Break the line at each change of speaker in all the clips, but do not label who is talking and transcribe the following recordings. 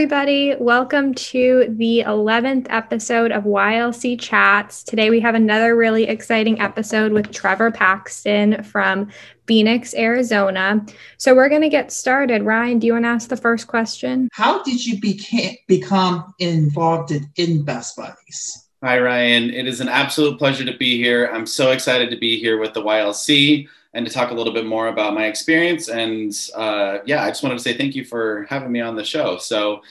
everybody. Welcome to the 11th episode of YLC Chats. Today, we have another really exciting episode with Trevor Paxton from Phoenix, Arizona. So, we're going to get started. Ryan, do you want to ask the first question?
How did you beca- become involved in, in Best Buddies?
Hi, Ryan. It is an absolute pleasure to be here. I'm so excited to be here with the YLC and to talk a little bit more about my experience. And uh, yeah, I just wanted to say thank you for having me on the show. So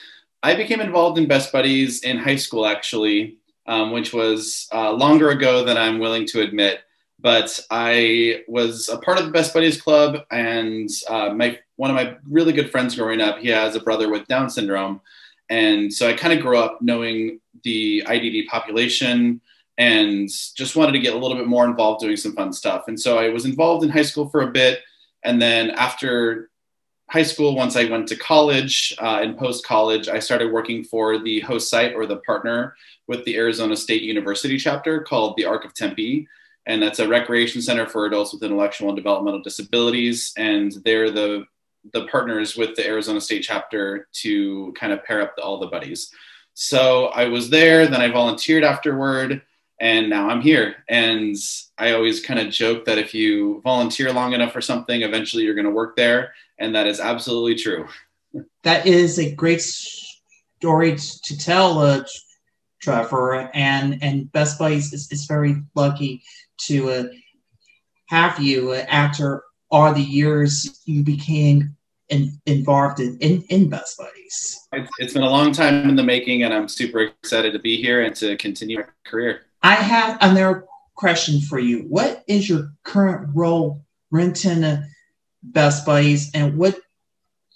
I became involved in Best Buddies in high school, actually, um, which was uh, longer ago than I'm willing to admit. But I was a part of the Best Buddies Club, and uh, my one of my really good friends growing up, he has a brother with Down syndrome, and so I kind of grew up knowing the IDD population, and just wanted to get a little bit more involved doing some fun stuff. And so I was involved in high school for a bit. And then after high school, once I went to college uh, and post college, I started working for the host site or the partner with the Arizona State University chapter called the Arc of Tempe. And that's a recreation center for adults with intellectual and developmental disabilities. And they're the the partners with the Arizona State chapter to kind of pair up the, all the buddies. So I was there, then I volunteered afterward and now I'm here. And I always kind of joke that if you volunteer long enough for something, eventually you're going to work there. And that is absolutely true.
That is a great story to tell, uh, Trevor. And, and Best Buddies is, is very lucky to uh, have you uh, after all the years you became in, involved in, in, in Best Buddies.
It's, it's been a long time in the making, and I'm super excited to be here and to continue my career.
I have another question for you. What is your current role renting Best Buddies, and what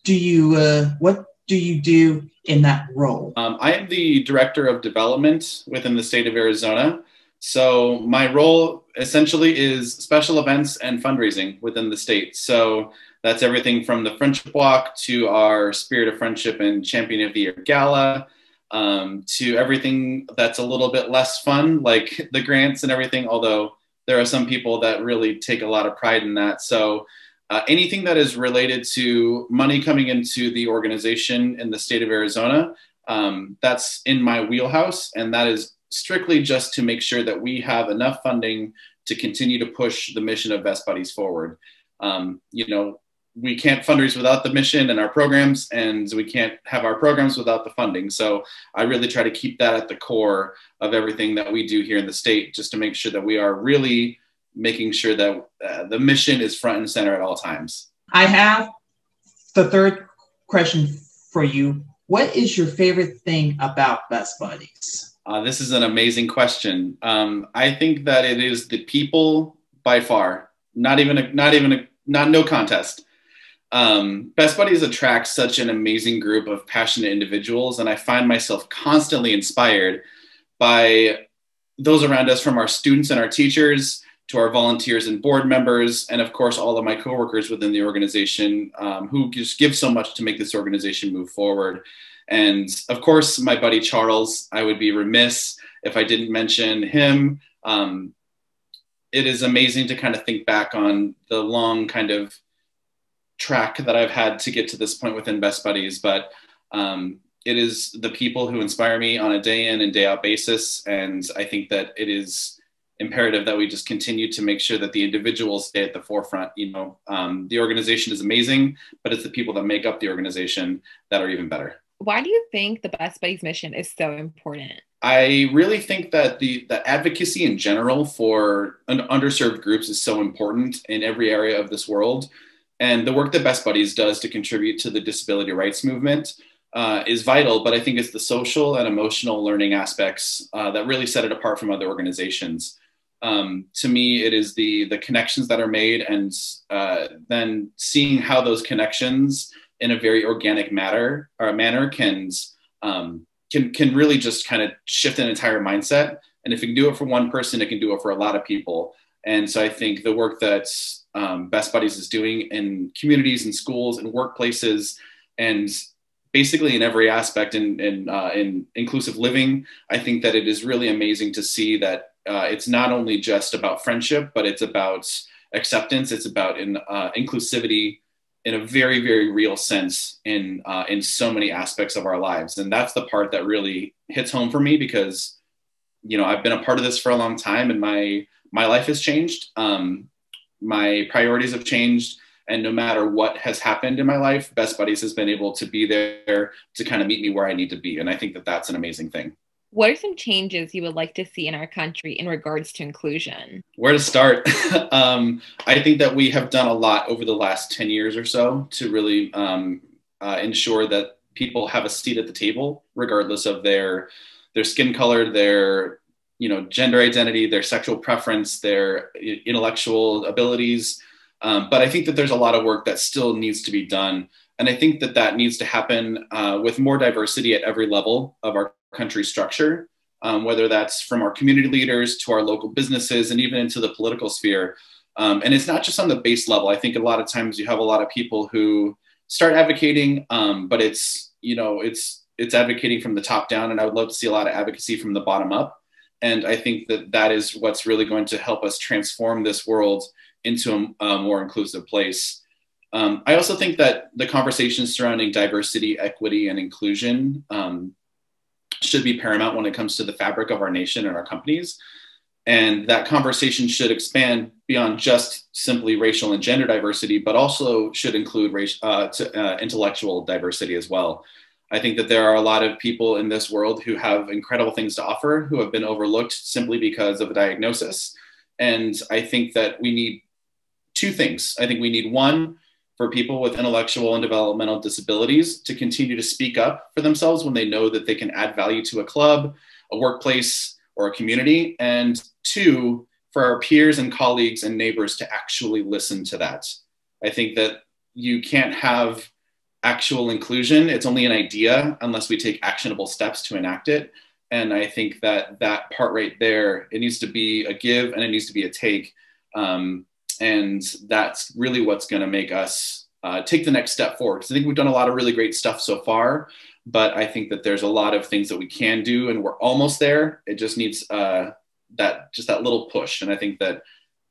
do you uh, what do you do in that role?
Um, I am the director of development within the state of Arizona. So my role essentially is special events and fundraising within the state. So that's everything from the Friendship Walk to our Spirit of Friendship and Champion of the Year Gala um, to everything that's a little bit less fun, like the grants and everything, although there are some people that really take a lot of pride in that. So uh, anything that is related to money coming into the organization in the state of Arizona, um, that's in my wheelhouse. And that is strictly just to make sure that we have enough funding to continue to push the mission of Best Buddies forward. Um, you know, we can't fundraise without the mission and our programs, and we can't have our programs without the funding. So I really try to keep that at the core of everything that we do here in the state, just to make sure that we are really making sure that uh, the mission is front and center at all times.
I have the third question for you. What is your favorite thing about Best Buddies?
Uh, this is an amazing question. Um, I think that it is the people by far. Not even a, not even a, not no contest um, Best Buddies attracts such an amazing group of passionate individuals, and I find myself constantly inspired by those around us from our students and our teachers to our volunteers and board members, and of course, all of my coworkers within the organization um, who just give so much to make this organization move forward. And of course, my buddy Charles, I would be remiss if I didn't mention him. Um, it is amazing to kind of think back on the long kind of track that I've had to get to this point within Best Buddies, but um, it is the people who inspire me on a day in and day out basis. And I think that it is imperative that we just continue to make sure that the individuals stay at the forefront. You know, um, the organization is amazing, but it's the people that make up the organization that are even better.
Why do you think the Best Buddies mission is so important?
I really think that the, the advocacy in general for underserved groups is so important in every area of this world. And the work that Best Buddies does to contribute to the disability rights movement uh, is vital, but I think it's the social and emotional learning aspects uh, that really set it apart from other organizations. Um, to me, it is the the connections that are made, and uh, then seeing how those connections, in a very organic manner, or manner, can um, can can really just kind of shift an entire mindset. And if you can do it for one person, it can do it for a lot of people. And so I think the work that's um, Best Buddies is doing in communities and schools and workplaces and basically in every aspect in, in, uh, in inclusive living. I think that it is really amazing to see that uh, it's not only just about friendship, but it's about acceptance, it's about in, uh, inclusivity, in a very very real sense in uh, in so many aspects of our lives. And that's the part that really hits home for me because you know i've been a part of this for a long time and my my life has changed. Um, my priorities have changed and no matter what has happened in my life best buddies has been able to be there to kind of meet me where i need to be and i think that that's an amazing thing
what are some changes you would like to see in our country in regards to inclusion?
Where to start? um, I think that we have done a lot over the last 10 years or so to really um, uh, ensure that people have a seat at the table, regardless of their their skin color, their you know gender identity, their sexual preference, their intellectual abilities. Um, but I think that there's a lot of work that still needs to be done, and I think that that needs to happen uh, with more diversity at every level of our country structure, um, whether that's from our community leaders to our local businesses and even into the political sphere. Um, and it's not just on the base level. I think a lot of times you have a lot of people who start advocating, um, but it's you know it's it's advocating from the top down, and I would love to see a lot of advocacy from the bottom up. And I think that that is what's really going to help us transform this world into a, a more inclusive place. Um, I also think that the conversations surrounding diversity, equity, and inclusion um, should be paramount when it comes to the fabric of our nation and our companies. And that conversation should expand beyond just simply racial and gender diversity, but also should include race, uh, to, uh, intellectual diversity as well. I think that there are a lot of people in this world who have incredible things to offer who have been overlooked simply because of a diagnosis. And I think that we need two things. I think we need one, for people with intellectual and developmental disabilities to continue to speak up for themselves when they know that they can add value to a club, a workplace, or a community. And two, for our peers and colleagues and neighbors to actually listen to that. I think that you can't have actual inclusion, it's only an idea unless we take actionable steps to enact it. And I think that that part right there, it needs to be a give and it needs to be a take. Um, and that's really what's going to make us uh, take the next step forward. Because I think we've done a lot of really great stuff so far, but I think that there's a lot of things that we can do, and we're almost there. It just needs uh, that just that little push, and I think that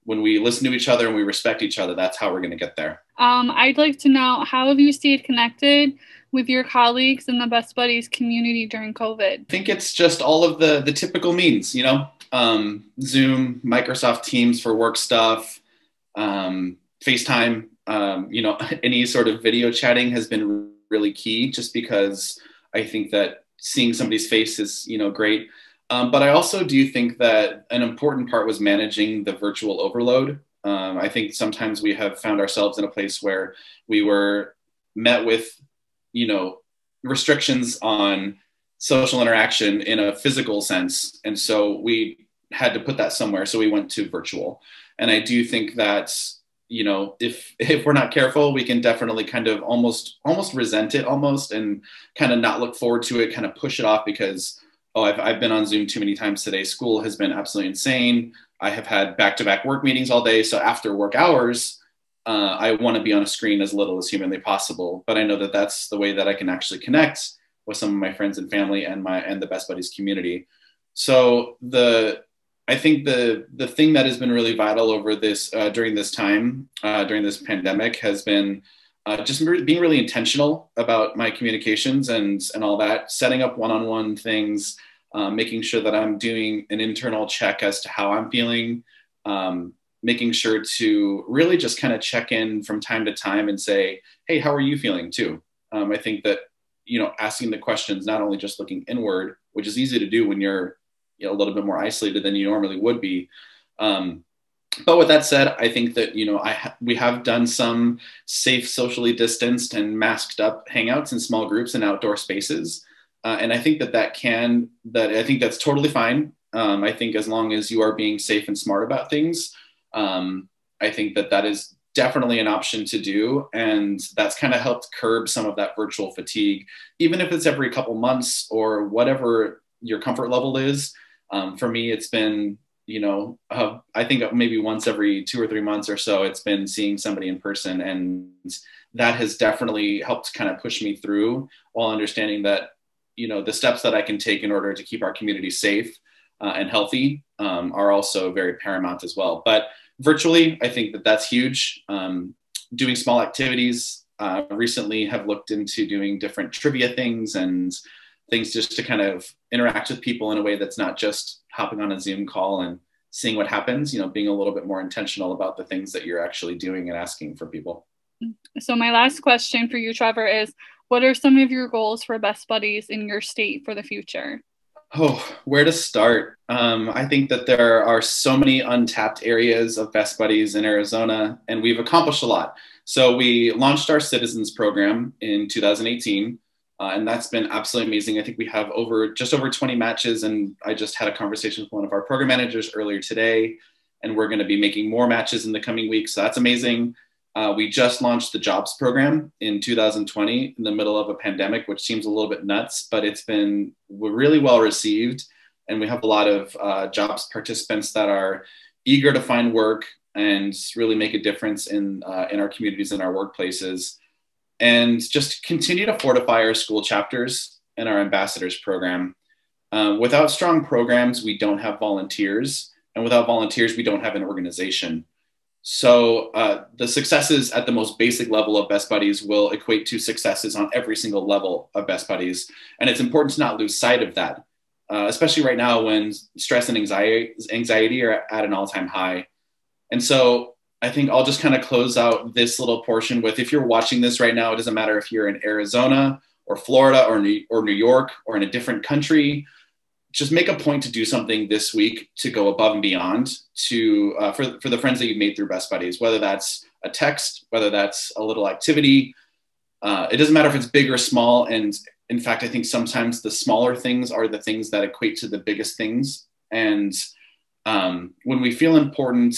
when we listen to each other and we respect each other, that's how we're going to get there.
Um, I'd like to know how have you stayed connected with your colleagues in the Best Buddies community during COVID?
I think it's just all of the the typical means, you know, um, Zoom, Microsoft Teams for work stuff, um, FaceTime, um, you know, any sort of video chatting has been really key just because I think that seeing somebody's face is, you know, great. Um, but I also do think that an important part was managing the virtual overload. Um, I think sometimes we have found ourselves in a place where we were met with, you know, restrictions on social interaction in a physical sense. And so we had to put that somewhere. So we went to virtual and i do think that you know if if we're not careful we can definitely kind of almost almost resent it almost and kind of not look forward to it kind of push it off because oh I've, I've been on zoom too many times today. School has been absolutely insane. I have had back-to-back work meetings all day. So after work hours uh, i want to be on a screen as little as humanly possible but i know that that's the way that i can actually connect with some of my friends and family and my and the best buddies community. So the I think the the thing that has been really vital over this uh, during this time uh, during this pandemic has been uh, just being really intentional about my communications and and all that, setting up one-on-one things, um, making sure that I'm doing an internal check as to how I'm feeling, um, making sure to really just kind of check in from time to time and say, hey, how are you feeling too? Um, I think that you know asking the questions, not only just looking inward, which is easy to do when you're you know, a little bit more isolated than you normally would be. Um, but with that said, I think that you know I ha- we have done some safe, socially distanced and masked up hangouts in small groups and outdoor spaces, uh, and I think that that can that I think that's totally fine. Um, I think as long as you are being safe and smart about things, um, I think that that is definitely an option to do, and that's kind of helped curb some of that virtual fatigue, even if it's every couple months or whatever your comfort level is. Um, for me, it's been, you know, uh, I think maybe once every two or three months or so, it's been seeing somebody in person. And that has definitely helped kind of push me through while understanding that, you know, the steps that I can take in order to keep our community safe uh, and healthy um, are also very paramount as well. But virtually, I think that that's huge. Um, doing small activities, uh, recently have looked into doing different trivia things and things just to kind of interact with people in a way that's not just hopping on a Zoom call and seeing what happens, you know, being a little bit more intentional about the things that you're actually doing and asking for people.
So, my last question for you, Trevor, is what are some of your goals for Best Buddies in your state for the future?
Oh, where to start? Um, I think that there are so many untapped areas of Best Buddies in Arizona, and we've accomplished a lot. So, we launched our Citizens program in 2018. Uh, and that's been absolutely amazing. I think we have over just over 20 matches, and I just had a conversation with one of our program managers earlier today, and we're going to be making more matches in the coming weeks. So that's amazing. Uh, we just launched the jobs program in 2020 in the middle of a pandemic, which seems a little bit nuts, but it's been really well received. And we have a lot of uh, jobs participants that are eager to find work and really make a difference in, uh, in our communities and our workplaces and just continue to fortify our school chapters and our ambassadors program. Um, without strong programs, we don't have volunteers, and without volunteers, we don't have an organization. So uh, the successes at the most basic level of Best Buddies will equate to successes on every single level of Best Buddies, and it's important to not lose sight of that, uh, especially right now when stress and anxiety, anxiety are at an all-time high. And so I think I'll just kind of close out this little portion with if you're watching this right now, it doesn't matter if you're in Arizona or Florida or New, or New York or in a different country, just make a point to do something this week to go above and beyond to uh, for, for the friends that you've made through Best Buddies, whether that's a text, whether that's a little activity. Uh, it doesn't matter if it's big or small. And in fact, I think sometimes the smaller things are the things that equate to the biggest things. And um, when we feel important,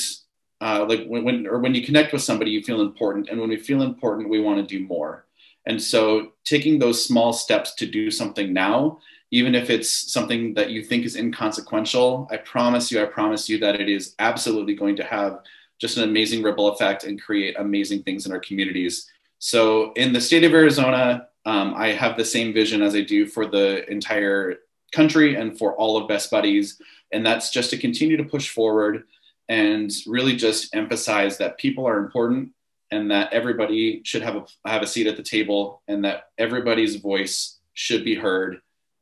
uh, like when, when or when you connect with somebody you feel important. And when we feel important we want to do more. And so taking those small steps to do something now even if it's something that you think is inconsequential i promise you i promise you that it is absolutely going to have just an amazing ripple effect and create amazing things in our communities. So in the state of arizona um, i have the same vision as i do for the entire country and for all of best buddies. And that's just to continue to push forward and really just emphasize that people are important and that everybody should have a, have a seat at the table and that everybody's voice should be heard.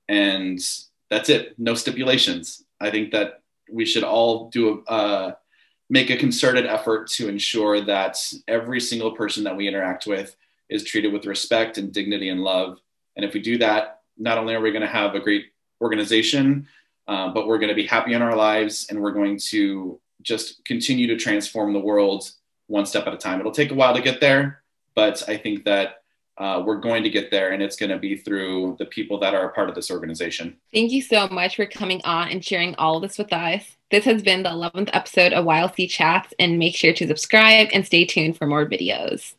And that's it. No stipulations. I think that we should all do a, uh, make a concerted effort to ensure that every single person that we interact with is treated with respect and dignity and love. And if we do that, not only are we going to have a great organization, uh, but we're going to be happy in our lives and we're going to just continue to transform the world one step at a time. It'll take a while to get there, but I think that uh, we're going to get there and it's going to be through the people that are a part of this organization.
Thank you so much for coming on and sharing all this with us. This has been the 11th episode of YLC Chats, and make sure to subscribe and stay tuned for more videos.